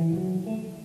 Mm-hmm.